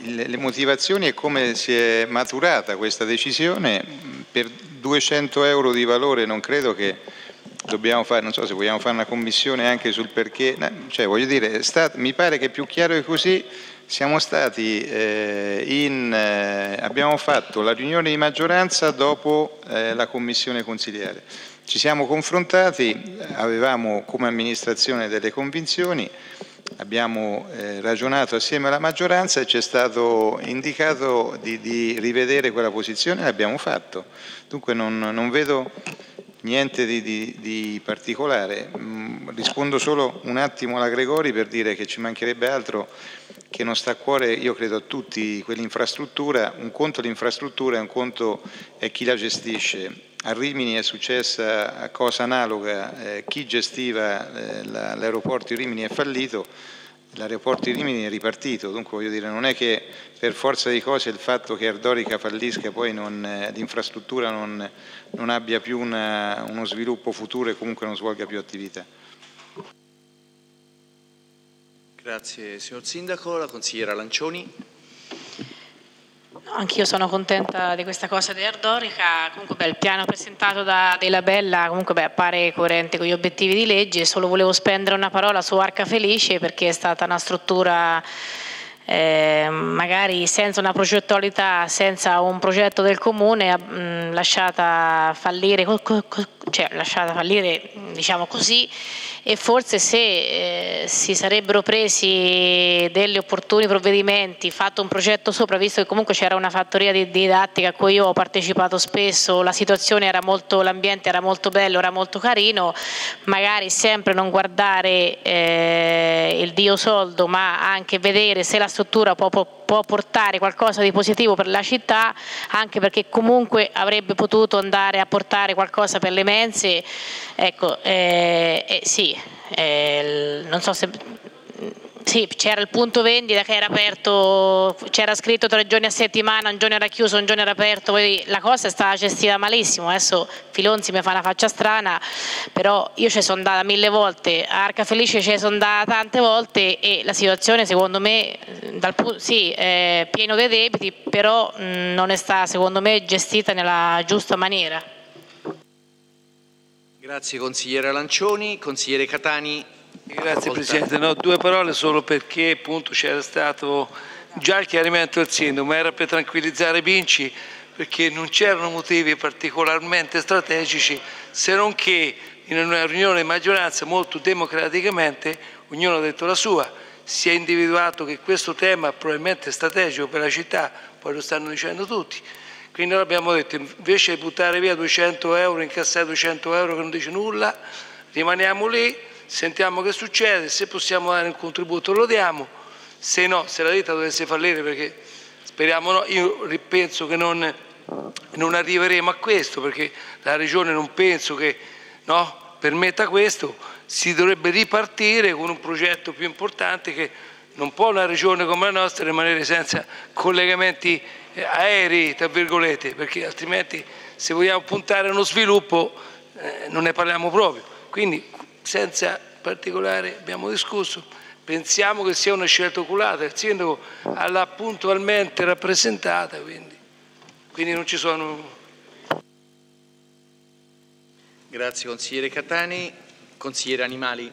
eh, le motivazioni e come si è maturata questa decisione. Per 200 euro di valore non credo che dobbiamo fare, non so se vogliamo fare una commissione anche sul perché, cioè voglio dire, stato, mi pare che più chiaro di così siamo stati eh, in, eh, abbiamo fatto la riunione di maggioranza dopo eh, la commissione consigliare ci siamo confrontati, avevamo come amministrazione delle convinzioni, abbiamo eh, ragionato assieme alla maggioranza e ci è stato indicato di, di rivedere quella posizione e l'abbiamo fatto. Dunque non, non vedo niente di, di, di particolare. Mm, rispondo solo un attimo alla Gregori per dire che ci mancherebbe altro che non sta a cuore, io credo a tutti, quell'infrastruttura, un conto l'infrastruttura e un conto è chi la gestisce a Rimini è successa cosa analoga, eh, chi gestiva eh, l'aeroporto di Rimini è fallito, l'aeroporto di Rimini è ripartito, dunque voglio dire non è che per forza di cose il fatto che Ardorica fallisca poi eh, l'infrastruttura non, non, abbia più una, uno sviluppo futuro e comunque non svolga più attività. Grazie signor Sindaco, la consigliera Lancioni. Anch'io sono contenta di questa cosa di Ardorica, comunque beh, il piano presentato da Della Bella comunque beh, appare coerente con gli obiettivi di legge, solo volevo spendere una parola su Arca Felice perché è stata una struttura eh, magari senza una progettualità, senza un progetto del comune, mh, lasciata fallire, cioè lasciata fallire diciamo così e forse se eh, si sarebbero presi degli opportuni provvedimenti, fatto un progetto sopra, visto che comunque c'era una fattoria di didattica a cui io ho partecipato spesso, la situazione era molto, l'ambiente era molto bello, era molto carino, magari sempre non guardare eh, il dio soldo ma anche vedere se la struttura può, può può portare qualcosa di positivo per la città, anche perché comunque avrebbe potuto andare a portare qualcosa per le mense. Ecco, eh, eh, sì, eh, non so se sì, c'era il punto vendita che era aperto, c'era scritto tre giorni a settimana, un giorno era chiuso, un giorno era aperto, poi la cosa è stata gestita malissimo, adesso Filonzi mi fa una faccia strana, però io ci sono andata mille volte, a Arca Felice ci sono andata tante volte e la situazione secondo me, dal, sì, è pieno dei debiti, però non è stata secondo me gestita nella giusta maniera. Grazie consigliere Lancioni, consigliere Catani. Grazie Presidente, no, due parole solo perché appunto c'era stato già il chiarimento del sindaco, ma era per tranquillizzare Vinci perché non c'erano motivi particolarmente strategici se non che in una riunione di maggioranza molto democraticamente ognuno ha detto la sua, si è individuato che questo tema probabilmente è strategico per la città, poi lo stanno dicendo tutti, quindi noi abbiamo detto invece di buttare via 200 euro, incassare 200 euro che non dice nulla, rimaniamo lì, sentiamo che succede, se possiamo dare un contributo lo diamo, se no, se la ditta dovesse fallire perché speriamo no, io penso che non, non arriveremo a questo perché la Regione non penso che no, permetta questo, si dovrebbe ripartire con un progetto più importante che non può una regione come la nostra rimanere senza collegamenti eh, aerei, tra virgolette, perché altrimenti se vogliamo puntare a uno sviluppo eh, non ne parliamo proprio. Quindi senza particolare abbiamo discusso, pensiamo che sia una scelta oculata, il sindaco l'ha puntualmente rappresentata, quindi, quindi non ci sono... Grazie consigliere Catani. Consigliere Animali.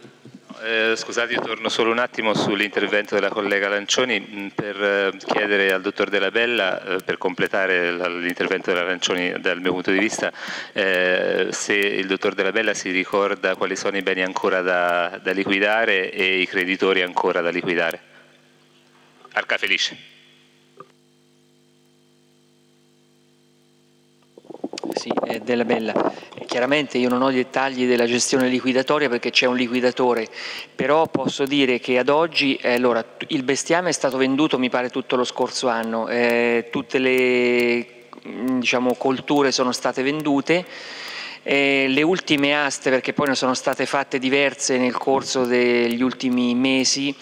Eh, scusate, io torno solo un attimo sull'intervento della collega Lancioni mm, per eh, chiedere al dottor Della Bella, eh, per completare l'intervento della Lancioni dal mio punto di vista, eh, se il dottor Della Bella si ricorda quali sono i beni ancora da, da liquidare e i creditori ancora da liquidare. Arca Felice. Sì, è della bella. Chiaramente io non ho i dettagli della gestione liquidatoria perché c'è un liquidatore, però posso dire che ad oggi eh, allora, il bestiame è stato venduto mi pare tutto lo scorso anno, eh, tutte le diciamo, colture sono state vendute, eh, le ultime aste, perché poi ne sono state fatte diverse nel corso degli ultimi mesi,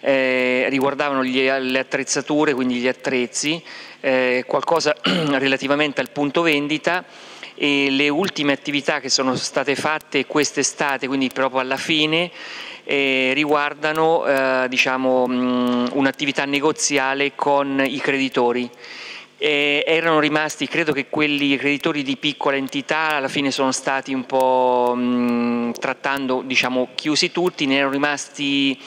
eh, riguardavano gli, le attrezzature, quindi gli attrezzi, eh, qualcosa *clears throat* relativamente al punto vendita e le ultime attività che sono state fatte quest'estate, quindi proprio alla fine, eh, riguardano eh, diciamo, un'attività negoziale con i creditori. Eh, erano rimasti, credo che quelli creditori di piccola entità alla fine sono stati un po' mh, trattando, diciamo, chiusi tutti, ne erano rimasti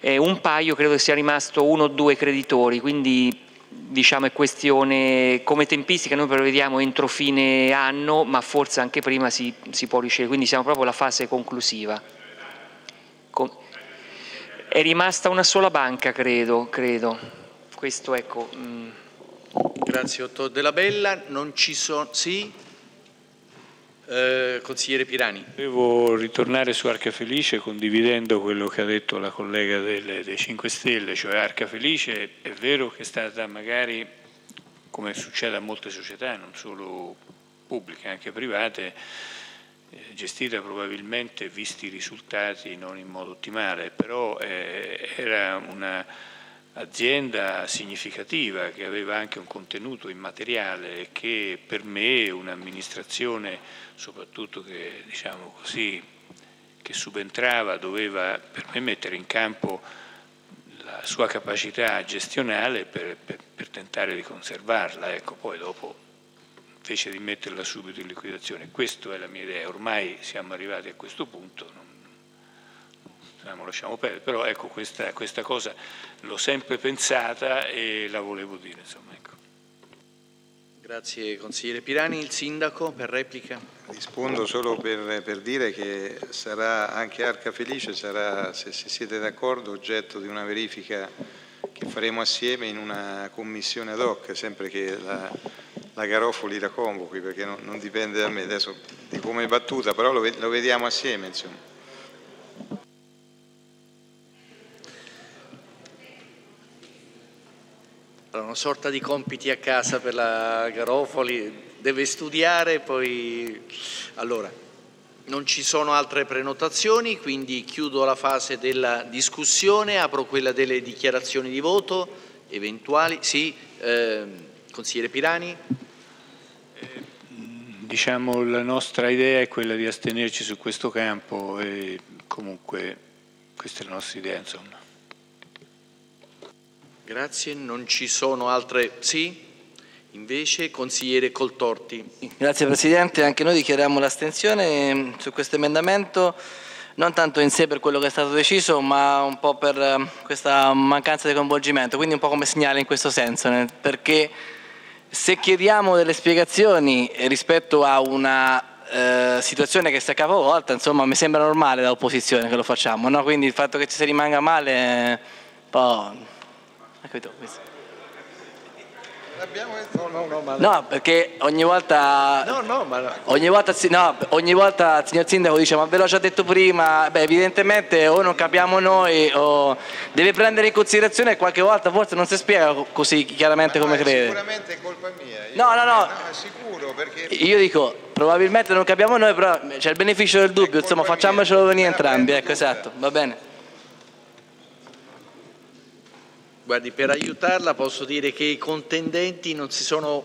eh, un paio, credo che sia rimasto uno o due creditori, quindi diciamo è questione, come tempistica noi prevediamo entro fine anno, ma forse anche prima si, si può ricevere, quindi siamo proprio alla fase conclusiva. Com è rimasta una sola banca, credo, credo. Questo ecco. Mm. Grazie, dottor Della Bella. Non ci sono... Sì? Eh, consigliere Pirani. Devo ritornare su Arca Felice condividendo quello che ha detto la collega delle, dei 5 Stelle, cioè Arca Felice è vero che è stata magari, come succede a molte società, non solo pubbliche, anche private, eh, gestita probabilmente, visti i risultati, non in modo ottimale, però eh, era un'azienda significativa che aveva anche un contenuto immateriale che per me un'amministrazione, soprattutto che, diciamo così, che subentrava, doveva per me mettere in campo la sua capacità gestionale per, per, per tentare di conservarla. Ecco, poi dopo invece di metterla subito in liquidazione. Questa è la mia idea, ormai siamo arrivati a questo punto, non, non lasciamo perdere, però ecco questa, questa cosa l'ho sempre pensata e la volevo dire. Insomma. Grazie consigliere Pirani, il sindaco per replica. Rispondo solo per, per dire che sarà anche Arca Felice, sarà, se, se siete d'accordo, oggetto di una verifica che faremo assieme in una commissione ad hoc, sempre che la, la Garofoli la convochi perché non, non, dipende da me adesso di come è battuta, però lo, lo vediamo assieme. Insomma. Una sorta di compiti a casa per la Garofoli, deve studiare, poi... Allora, non ci sono altre prenotazioni, quindi chiudo la fase della discussione, apro quella delle dichiarazioni di voto, eventuali. Sì, eh, consigliere Pirani. Diciamo la nostra idea è quella di astenerci su questo campo e comunque questa è la nostra idea insomma. Grazie, non ci sono altre... Sì? Invece consigliere Coltorti. Grazie Presidente, anche noi dichiariamo l'astensione su questo emendamento non tanto in sé per quello che è stato deciso, ma un po' per eh, questa mancanza di coinvolgimento, quindi un po' come segnale in questo senso, perché se chiediamo delle spiegazioni rispetto a una eh, situazione che si è capovolta, insomma mi sembra normale da opposizione che lo facciamo, no? quindi il fatto che ci si rimanga male è po'... No, no, no, ma... no, perché ogni volta, no, no, ma... ogni, volta, no, ogni volta il signor Sindaco dice ma ve l'ho già detto prima, beh evidentemente o non capiamo noi o deve prendere in considerazione qualche volta forse non si spiega così chiaramente ma come crede. Sicuramente è colpa mia. Io no, no, no. no sicuro perché... Io dico, probabilmente non capiamo noi, però c'è il beneficio del dubbio, insomma facciamocelo venire entrambi, ecco esatto, va bene. Guardi, per aiutarla posso dire che i contendenti non si sono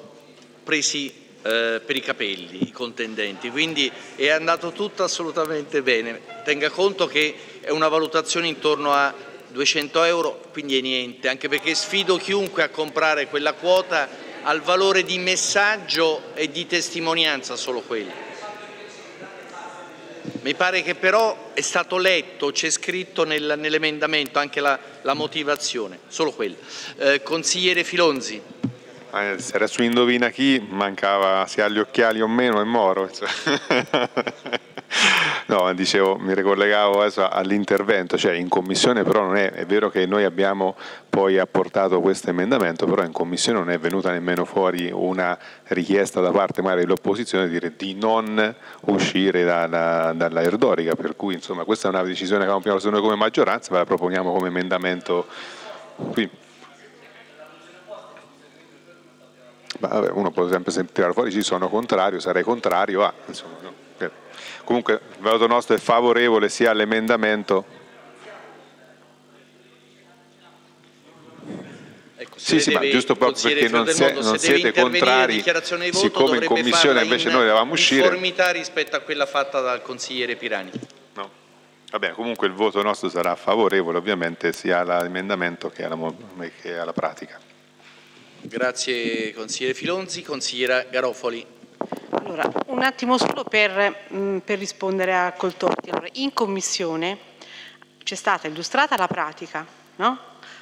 presi eh, per i capelli, i contendenti, quindi è andato tutto assolutamente bene. Tenga conto che è una valutazione intorno a 200 euro, quindi è niente, anche perché sfido chiunque a comprare quella quota al valore di messaggio e di testimonianza solo quello. Mi pare che però è stato letto, c'è scritto nel, nell'emendamento anche la, la, motivazione, solo quello. Eh, consigliere Filonzi. Eh, se era su Indovina chi, mancava se ha gli occhiali o meno è Moro. Cioè. *laughs* No, dicevo, mi ricollegavo all'intervento, cioè in commissione però non è, è vero che noi abbiamo poi apportato questo emendamento, però in commissione non è venuta nemmeno fuori una richiesta da parte magari dell'opposizione di, di non uscire dalla, dalla Erdorica, per cui insomma questa è una decisione che abbiamo preso noi come maggioranza, ma la proponiamo come emendamento qui. Vabbè, uno può sempre tirare fuori, ci sono contrario, sarei contrario a, insomma, no. Comunque il voto nostro è favorevole sia all'emendamento. Ecco, sì, sì, ma giusto proprio perché non, se, non siete contrari, voto, siccome in commissione invece noi dovevamo uscire. conformità rispetto a quella fatta dal consigliere Pirani. No. Vabbè, comunque il voto nostro sarà favorevole ovviamente sia all'emendamento che, che alla pratica. Grazie consigliere Filonzi, consigliera Garofoli. Allora, un attimo solo per, mh, mm, per rispondere a Coltorti. Allora, in commissione c'è stata illustrata la pratica, no?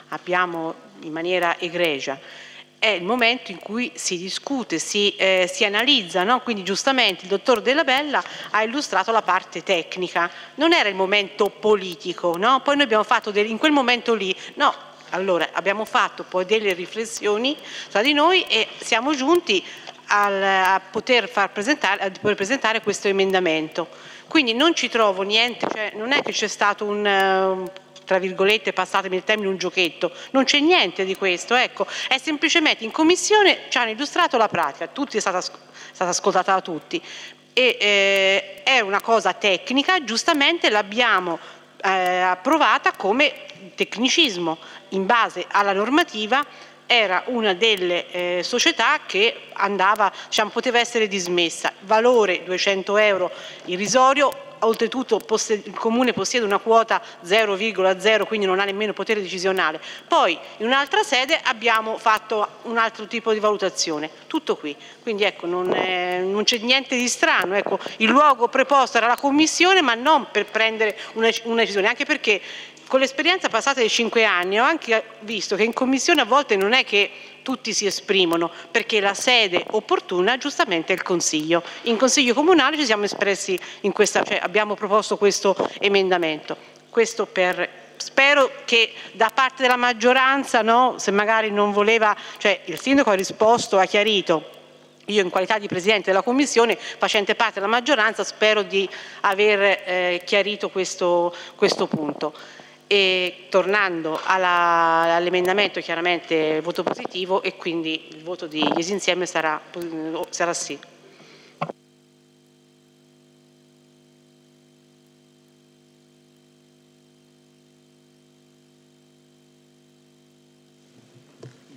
abbiamo in maniera egregia, è il momento in cui si discute, si, eh, si analizza, no? quindi giustamente il dottor Della Bella ha illustrato la parte tecnica, non era il momento politico, no? poi noi abbiamo fatto in quel momento lì, no, allora abbiamo fatto poi delle riflessioni tra di noi e siamo giunti al, a, poter presentare, a poter presentare questo emendamento. Quindi non ci trovo niente, cioè non è che c'è stato un, uh, tra virgolette, passatemi il termine, un giochetto, non c'è niente di questo, ecco, è semplicemente in commissione ci hanno illustrato la pratica, tutti è stata, è stata ascoltata da tutti. E, eh, è una cosa tecnica, giustamente l'abbiamo eh, approvata come tecnicismo in base alla normativa era una delle eh, società che andava, diciamo, poteva essere dismessa, valore 200 euro irrisorio, oltretutto il Comune possiede una quota 0,0 quindi non ha nemmeno potere decisionale. Poi in un'altra sede abbiamo fatto un altro tipo di valutazione, tutto qui. Quindi ecco, non, c'è niente di strano, ecco, il luogo preposto era la Commissione ma non per prendere una, una decisione, anche perché con l'esperienza passata dei cinque anni ho anche visto che in Commissione a volte non è che tutti si esprimono perché la sede opportuna giustamente è il Consiglio. In Consiglio Comunale ci siamo espressi in questa, cioè abbiamo proposto questo emendamento. Questo per, spero che da parte della maggioranza, no, se magari non voleva, cioè il Sindaco ha risposto, ha chiarito, io in qualità di Presidente della Commissione, facente parte della maggioranza, spero di aver eh, chiarito questo, questo punto e tornando all'emendamento chiaramente voto positivo e quindi il voto di Iesi Insieme sarà, sarà sì.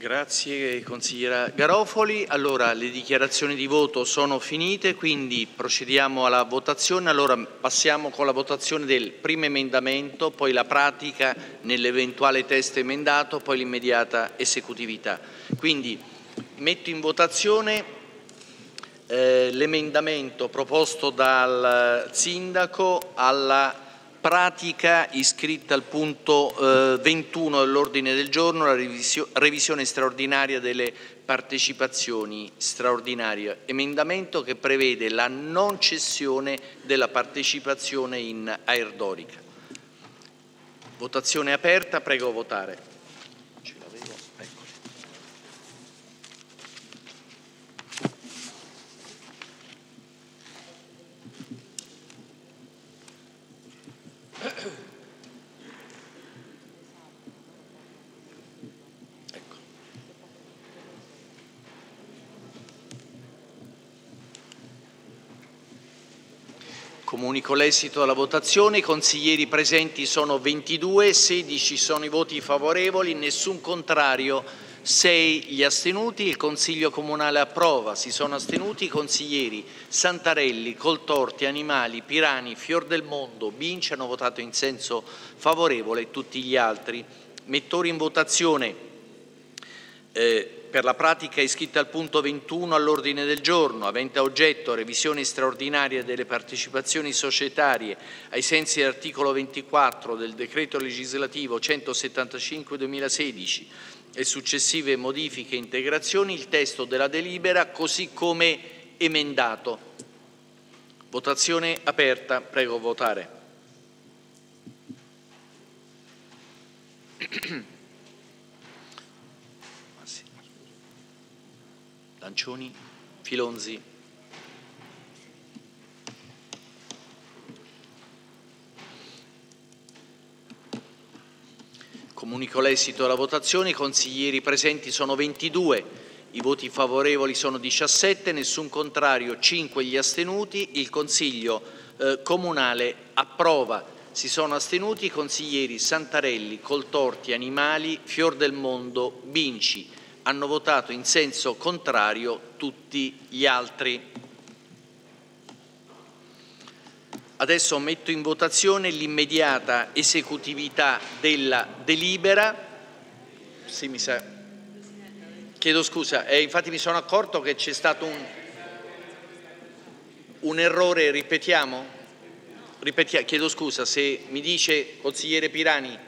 Grazie consigliera Garofoli. Allora le dichiarazioni di voto sono finite, quindi procediamo alla votazione. Allora passiamo con la votazione del primo emendamento, poi la pratica nell'eventuale testo emendato, poi l'immediata esecutività. Quindi metto in votazione eh, l'emendamento proposto dal Sindaco alla pratica iscritta al punto eh, 21 dell'ordine del giorno, la revisio, revisione straordinaria delle partecipazioni straordinarie, emendamento che prevede la non cessione della partecipazione in aerdorica. Votazione aperta, prego votare. Comunico l'esito della votazione. I consiglieri presenti sono 22, 16 sono i voti favorevoli, nessun contrario, 6 gli astenuti. Il Consiglio Comunale approva. Si sono astenuti i consiglieri Santarelli, Coltorti, Animali, Pirani, Fior del Mondo, Binci hanno votato in senso favorevole e tutti gli altri. Mettori in votazione eh, per la pratica iscritta al punto 21 all'ordine del giorno, avente a oggetto revisione straordinaria delle partecipazioni societarie ai sensi dell'articolo 24 del decreto legislativo 175-2016 e successive modifiche e integrazioni, il testo della delibera così come emendato. Votazione aperta. Prego votare. *clears throat* Lancioni, Filonzi. Comunico l'esito della votazione. I consiglieri presenti sono 22, i voti favorevoli sono 17, nessun contrario, 5 gli astenuti. Il Consiglio eh, Comunale approva. Si sono astenuti i consiglieri Santarelli, Coltorti, Animali, Fior del Mondo, Binci hanno votato in senso contrario tutti gli altri. Adesso metto in votazione l'immediata esecutività della delibera. Sì, mi sa. Chiedo scusa, eh, infatti mi sono accorto che c'è stato un, un errore, ripetiamo? Ripetia, chiedo scusa, se mi dice consigliere Pirani,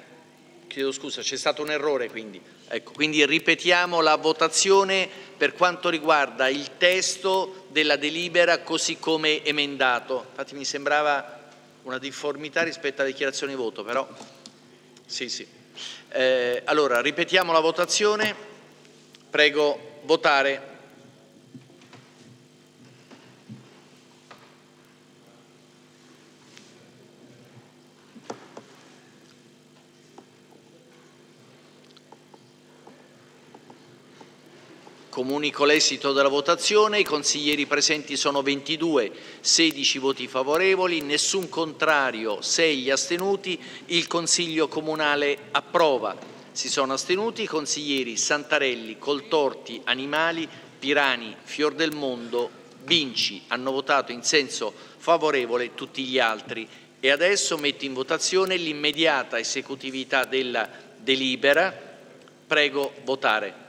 chiedo scusa, c'è stato un errore quindi. Ecco, quindi ripetiamo la votazione per quanto riguarda il testo della delibera così come emendato. Infatti mi sembrava una difformità rispetto alla dichiarazione di voto, però sì, sì. Eh, allora, ripetiamo la votazione. Prego votare. Comunico l'esito della votazione, i consiglieri presenti sono 22, 16 voti favorevoli, nessun contrario, 6 astenuti, il Consiglio Comunale approva. Si sono astenuti i consiglieri Santarelli, Coltorti, Animali, Pirani, Fior del Mondo, Vinci. Hanno votato in senso favorevole tutti gli altri. E adesso metto in votazione l'immediata esecutività della delibera. Prego votare.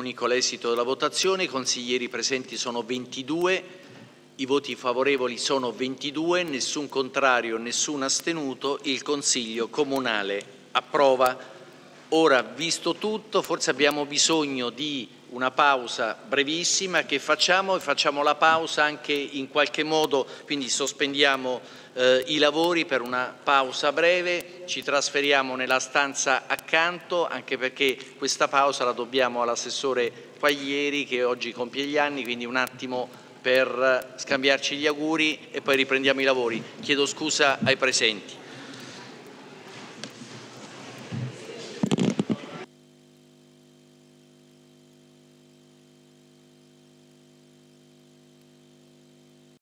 Comunico l'esito della votazione, i consiglieri presenti sono 22, i voti favorevoli sono 22, nessun contrario, nessun astenuto, il Consiglio Comunale approva. Ora, visto tutto, forse abbiamo bisogno di una pausa brevissima che facciamo e facciamo la pausa anche in qualche modo, quindi sospendiamo eh, i lavori per una pausa breve, ci trasferiamo nella stanza accanto anche perché questa pausa la dobbiamo all'assessore Quaglieri che oggi compie gli anni, quindi un attimo per scambiarci gli auguri e poi riprendiamo i lavori. Chiedo scusa ai presenti.